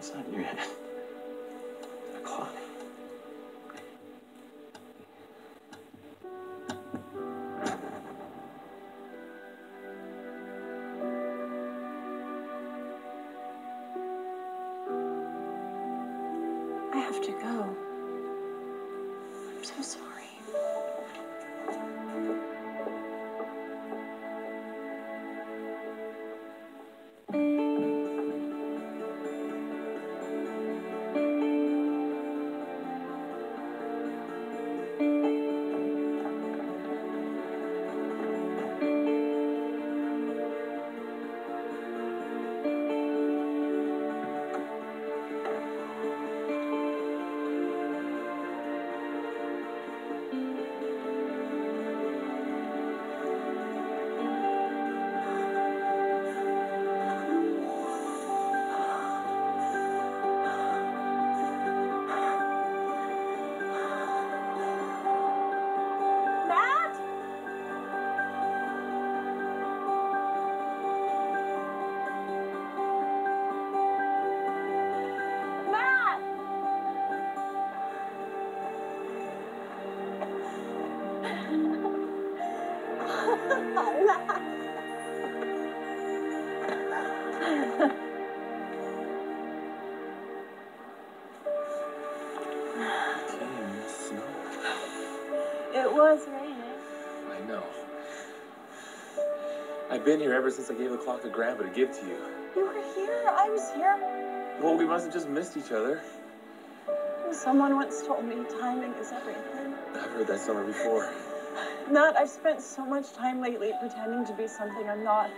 That in your hand? A clock. I have to go. I'm so sorry. It was raining. I know. I've been here ever since I gave the clock to Grandpa to give to you. You were here. I was here. Well, we must have just missed each other. Someone once told me timing is everything. I've heard that somewhere before. Matt, I've spent so much time lately pretending to be something I'm not.